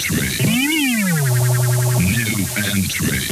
entry. New entry.